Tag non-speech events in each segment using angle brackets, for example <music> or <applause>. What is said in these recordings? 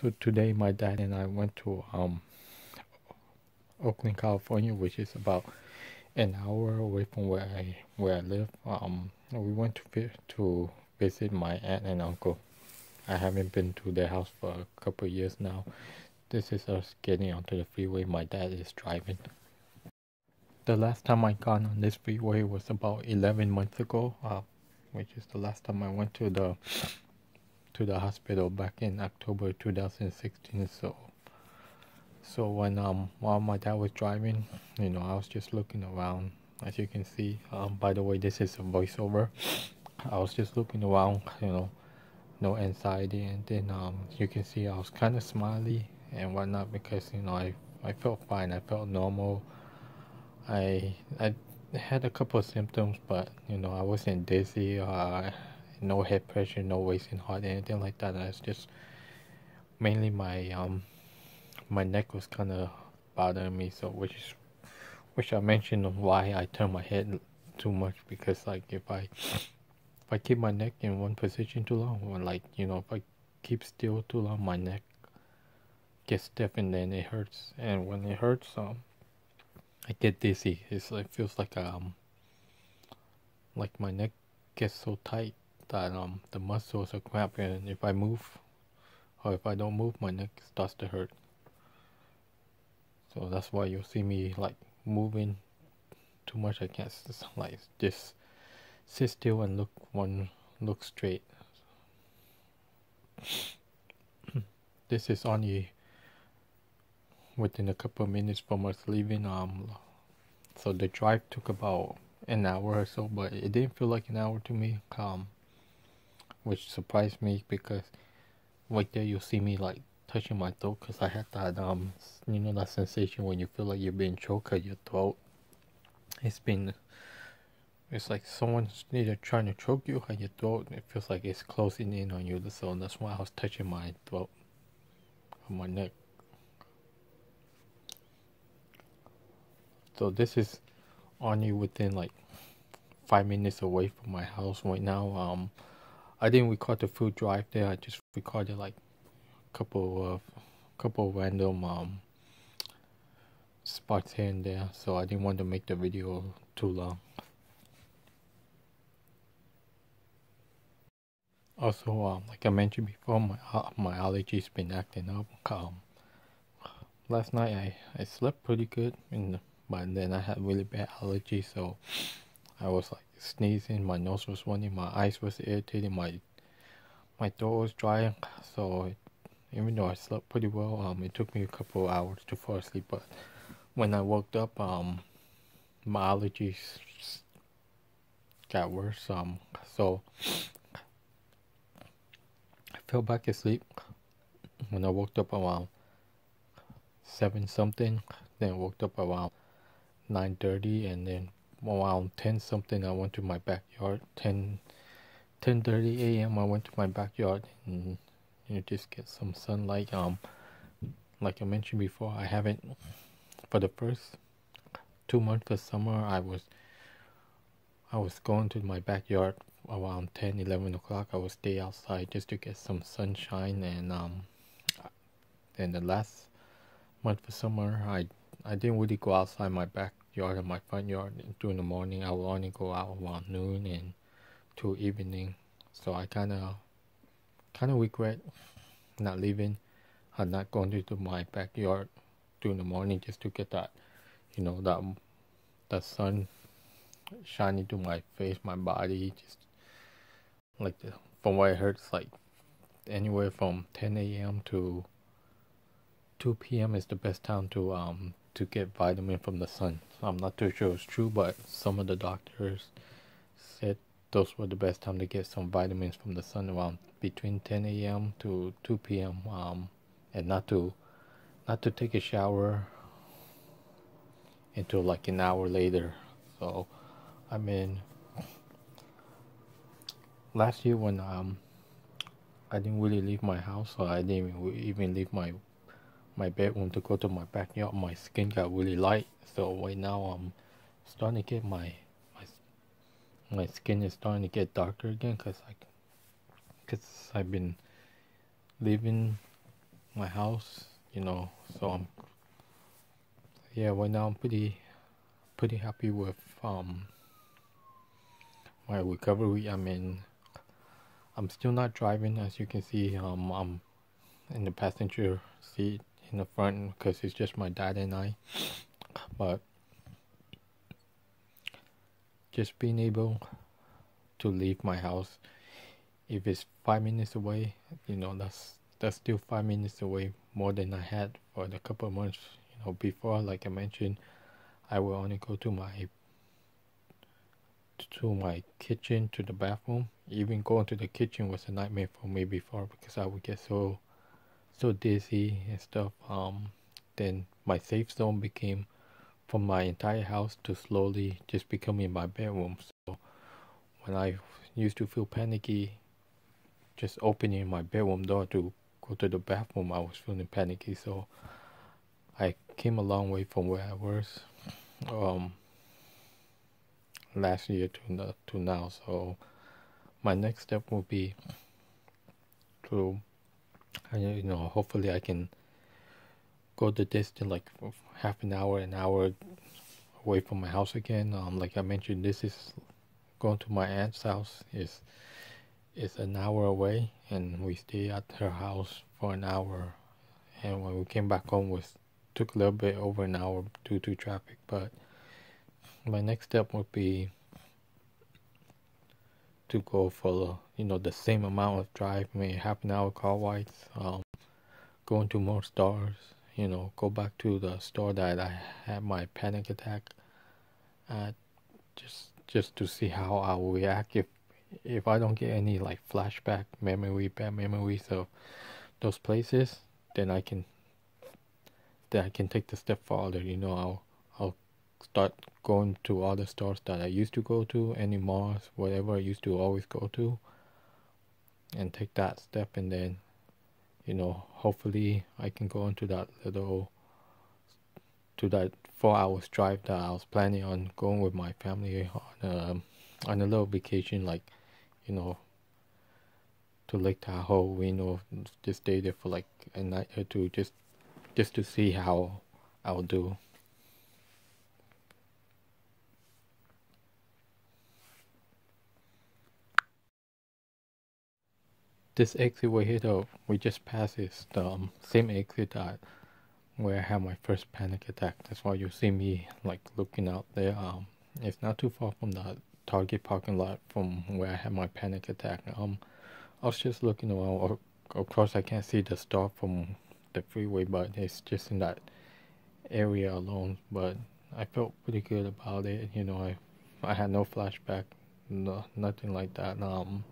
So today my dad and I went to um, Oakland, California, which is about an hour away from where I where I live. Um, we went to to visit my aunt and uncle. I haven't been to their house for a couple years now. This is us getting onto the freeway. My dad is driving. The last time I got on this freeway was about 11 months ago, uh, which is the last time I went to the to the hospital back in October 2016. So, so when um while my dad was driving, you know, I was just looking around. As you can see, um, by the way, this is a voiceover. I was just looking around, you know, no anxiety, and then um, you can see I was kind of smiley and whatnot because you know I I felt fine. I felt normal. I I had a couple of symptoms, but you know I wasn't dizzy. Uh, no head pressure, no wasting heart, anything like that. It's just mainly my um my neck was kind of bothering me. So which is which I mentioned why I turn my head too much because like if I if I keep my neck in one position too long, or like you know if I keep still too long, my neck gets stiff and then it hurts. And when it hurts, um, I get dizzy. It's like feels like um like my neck gets so tight that um the muscles are cramping and if I move or if I don't move my neck starts to hurt. So that's why you'll see me like moving too much. I can't like just sit still and look one look straight. <coughs> This is only within a couple of minutes from us leaving um so the drive took about an hour or so but it didn't feel like an hour to me. Um which surprised me because right there you'll see me like touching my throat because I had that um you know that sensation when you feel like you're being choked at your throat. It's been it's like someone's either trying to choke you at your throat. It feels like it's closing in on you. So that's why I was touching my throat, on my neck. So this is only within like five minutes away from my house right now. Um, I didn't record the full drive there. I just recorded like a couple of couple random um, spots here and there. So I didn't want to make the video too long. Also, um, like I mentioned before, my uh, my allergies been acting up. Um, last night I, I slept pretty good, the, but then I had really bad allergies, so I was like sneezing, my nose was running, my eyes was irritating, my my throat was dry. So even though I slept pretty well, um, it took me a couple hours to fall asleep. But when I woke up, um, my allergies got worse. Um, so I fell back asleep when I woke up around seven something. Then I woke up around nine thirty, and then around 10 something I went to my backyard 10 10:30 a.m. I went to my backyard and you know just get some sunlight um like I mentioned before I haven't for the first two months of summer I was I was going to my backyard around 10 11 o'clock I would stay outside just to get some sunshine and um then the last month of summer I I didn't really go outside my back yard and my front yard during the morning. I will only go out around noon and to evening. So I kind of kind of regret not leaving and not going to my backyard during the morning just to get that you know that the sun shining to my face my body just like the, from what i heard it's like anywhere from 10 a.m to 2 p.m is the best time to um to get vitamin from the sun. I'm not too sure it's true, but some of the doctors said those were the best time to get some vitamins from the sun around between 10 a.m. to 2 p.m. Um, and not to not to take a shower until like an hour later. So, I mean, last year when um I didn't really leave my house, so I didn't even leave my my bedroom to go to my backyard, my skin got really light. So right now I'm starting to get my my my skin is starting to get darker again because I because I've been leaving my house, you know. So I'm yeah, right now I'm pretty pretty happy with um my recovery. I mean, I'm still not driving, as you can see. Um, I'm in the passenger seat in the front because it's just my dad and I. But just being able to leave my house, if it's five minutes away, you know, that's that's still five minutes away more than I had for the couple months. You know, before, like I mentioned, I will only go to my to my kitchen to the bathroom. Even going to the kitchen was a nightmare for me before because I would get so so dizzy and stuff. Um, then my safe zone became from my entire house to slowly just becoming my bedroom. So when I used to feel panicky, just opening my bedroom door to go to the bathroom, I was feeling panicky. So I came a long way from where I was. Um, last year to to now. So my next step will be to you know hopefully I can go the distance like half an hour an hour away from my house again. Um, like I mentioned, this is going to my aunt's house is is an hour away, and we stay at her house for an hour. And when we came back home, was took a little bit over an hour due to traffic, but my next step would be to go for you know the same amount of drive, maybe half an hour car rides, um, going to more stores, you know, go back to the store that I had my panic attack at, just just to see how I will react if if I don't get any like flashback memory, bad memories of those places, then I can then I can take the step further. You know, I'll start going to all the stores that I used to go to, any malls, whatever I used to always go to, and take that step, and then, you know, hopefully I can go into that little, to that four hours drive that I was planning on going with my family on a, on a little vacation, like, you know, to Lake Tahoe, you know, just stay there for like a night or two, just, just to see how I'll do. This exit we're here though we just passed is the um, same exit that where I had my first panic attack. That's why you see me like looking out there. Um, it's not too far from the Target parking lot from where I had my panic attack. Um, I was just looking around. Of course, I can't see the stop from the freeway, but it's just in that area alone. But I felt pretty good about it. You know, I I had no flashback, no nothing like that. Um,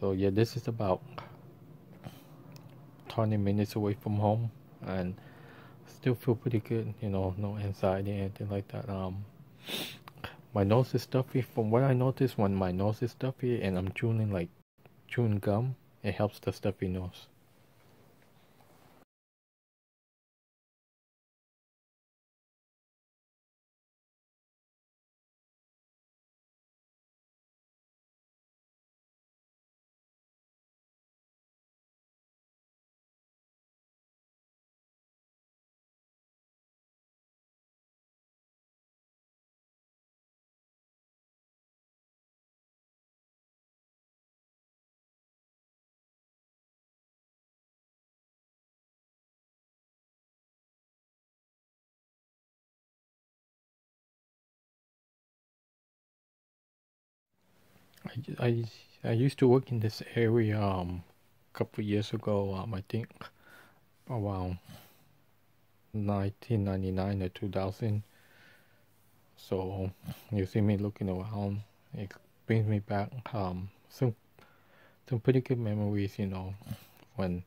so yeah this is about 20 minutes away from home and still feel pretty good you know no anxiety anything like that. Um my nose is stuffy. From what i noticed when my nose is stuffy and i'm chewing like chewing gum it helps the stuffy nose I, I, used to work in this area um, a couple of years ago. Um, I think around 1999 or 2000. So you see me looking around. It brings me back um, some some pretty good memories. You know, when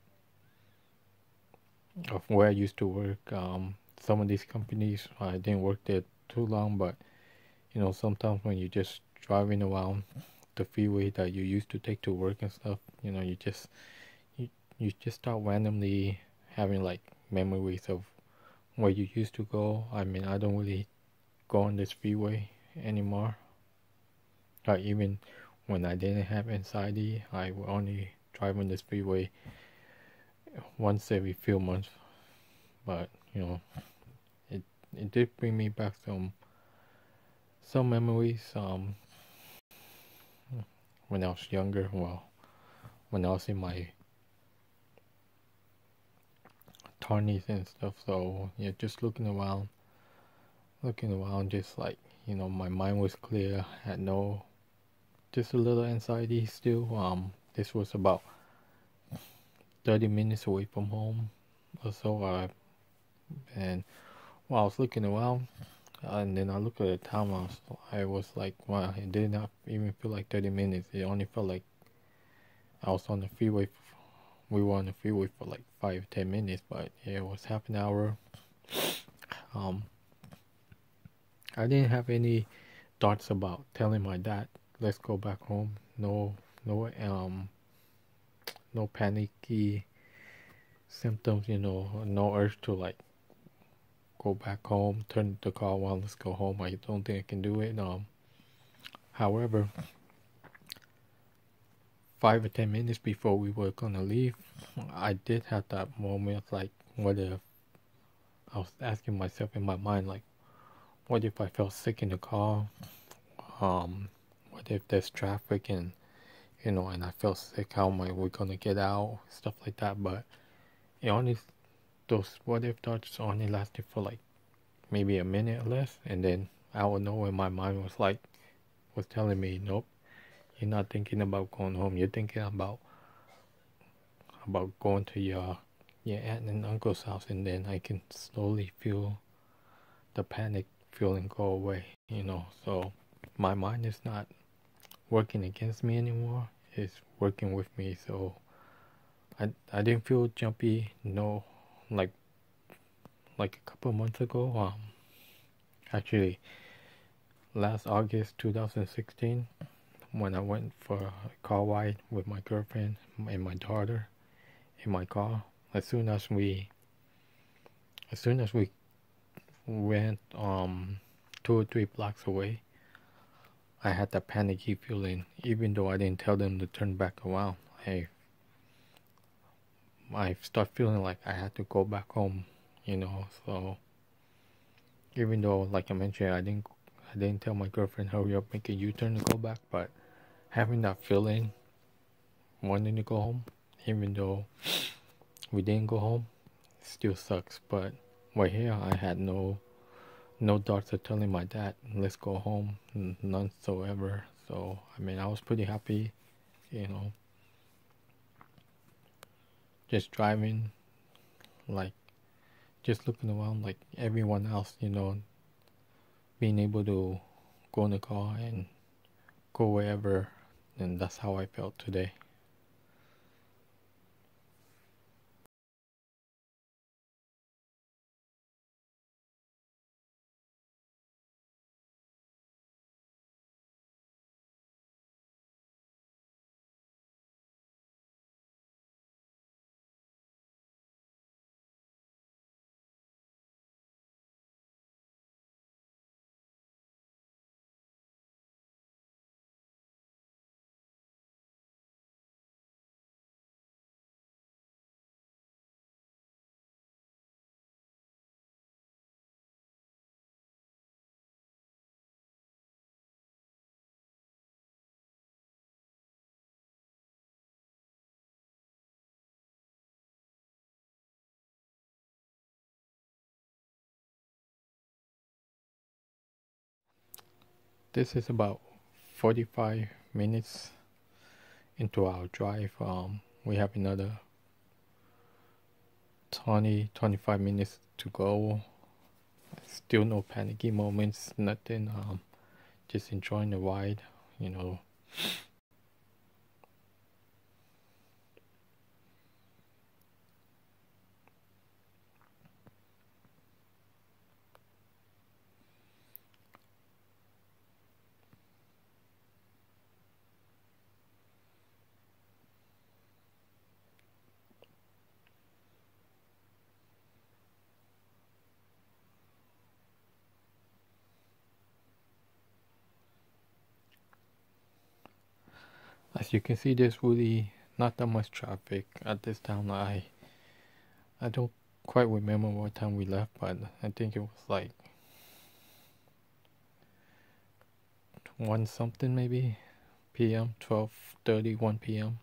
of where I used to work. Um, some of these companies I didn't work there too long, but you know sometimes when you're just driving around the freeway that you used to take to work and stuff you know you just you, you just start randomly having like memories of where you used to go i mean i don't really go on this freeway anymore or even when i didn't have anxiety i would only drive on this freeway once every few months. But you know, it it did bring me back some some memories. Um, when I was younger, well, when I was in my twenties and stuff. So yeah, just looking around, looking around, just like you know, my mind was clear. Had no, just a little anxiety still. Um, this was about 30 minutes away from home or so. Uh, and while I was looking around, and then I looked at the time, I was, I was like, wow, it did not even feel like 30 minutes. It only felt like I was on the freeway. We were on the freeway for like five, ten minutes, but it was half an hour. <sighs> Um, I didn't have any thoughts about telling my dad, let's go back home. No, no, um, no panicky symptoms, you know, no urge to like go back home, turn the car on, let's go home. I don't think I can do it. Um, however, five or ten minutes before we were gonna leave, I did have that moment like, what if I was asking myself in my mind, like, what if I felt sick in the car? Um, what if there's traffic and you know, and I felt sick? How am I we gonna get out? Stuff like that. But it only those what if thoughts only lasted for like maybe a minute or less, and then out of nowhere, my mind was like was telling me, nope, you're not thinking about going home. You're thinking about about going to your your aunt and uncle's house, and then I can slowly feel the panic feeling go away, you know. So my mind is not working against me anymore. It's working with me. So I I didn't feel jumpy, no, like like a couple months ago. Um, actually, last August 2016, when I went for a car ride with my girlfriend and my daughter in my car. As soon as we, as soon as we went um two or three blocks away, I had that panicky feeling. Even though I didn't tell them to turn back around, I I start feeling like I had to go back home. You know, so even though, like I mentioned, I didn't I didn't tell my girlfriend hurry up, make a U-turn to go back, but having that feeling, wanting to go home, even though we didn't go home, still sucks. But right here, I had no no thoughts of telling my dad, let's go home, none so ever. So, I mean, I was pretty happy, you know, just driving, like, just looking around like everyone else, you know, being able to go in the car and go wherever, and that's how I felt today. This is about 45 minutes into our drive. Um, we have another 20 25 minutes to go. Still no panicky moments, nothing. Um, just enjoying the ride, you know. As you can see, there's really not that much traffic at this time. I I don't quite remember what time we left, but I think it was like one something maybe p.m. 12:30 1 p.m.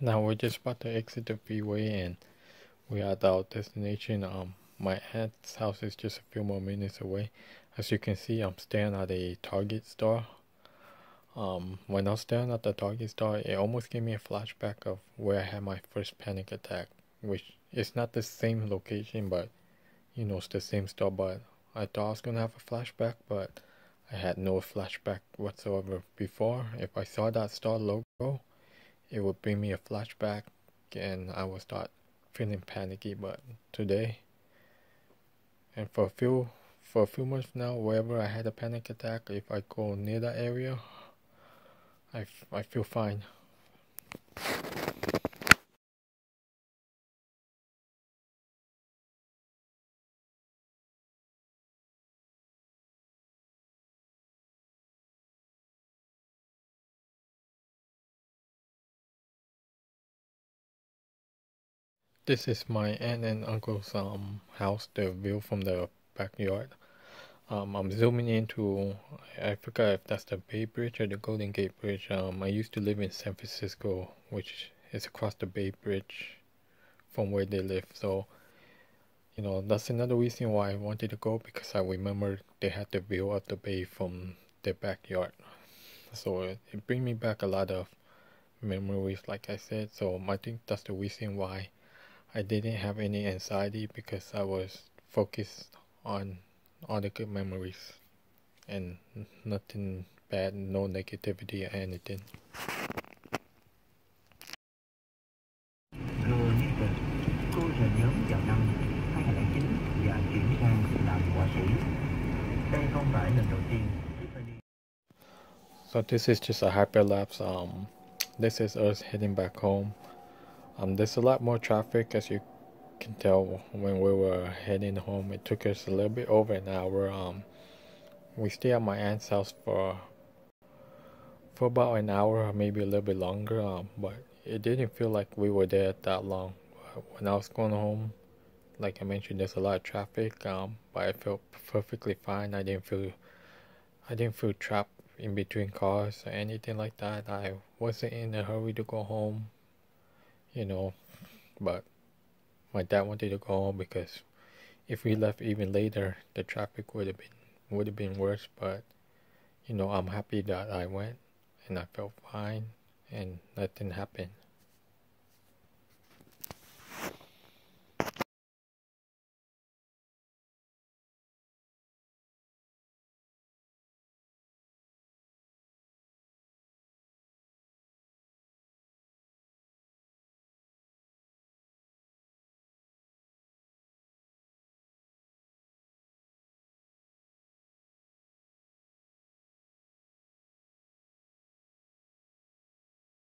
Now we're just about to exit the freeway and we're at our destination. Um, my aunt's house is just a few more minutes away. As you can see, I'm staring at a Target store. Um, when I was staring at the Target store, it almost gave me a flashback of where I had my first panic attack, which is not the same location, but you know, it's the same store. But I thought I was gonna have a flashback, but I had no flashback whatsoever before. If I saw that store logo, it would bring me a flashback and I would start feeling panicky but today and for a few for a few months now wherever I had a panic attack if I go near that area I, I feel fine This is my aunt and uncle's um house, the view from the backyard. Um, I'm zooming into, I forgot if that's the Bay Bridge or the Golden Gate Bridge. Um, I used to live in San Francisco, which is across the Bay Bridge from where they live. So, you know, that's another reason why I wanted to go because I remember they had the view of the bay from their backyard. So it, it brings me back a lot of memories, like I said. So I think that's the reason why I didn't have any anxiety because I was focused on all the good memories and nothing bad, no negativity or anything. Vừa như vậy, cô rời nhóm vào năm 2009 và chuyển sang làm họa sĩ. Đây không phải lần đầu tiên Tiffany So this is just a hyperlapse. Um, this is us heading back home. Um, there's a lot more traffic as you can tell when we were heading home. It took us a little bit over an hour. Um, we stayed at my aunt's house for for about an hour, maybe a little bit longer. Um, but it didn't feel like we were there that long. When I was going home, like I mentioned, there's a lot of traffic. Um, but I felt perfectly fine. I didn't feel I didn't feel trapped in between cars or anything like that. I wasn't in a hurry to go home you know, but my dad wanted to go home because if we left even later, the traffic would have been would have been worse. But you know, I'm happy that I went and I felt fine and nothing happened.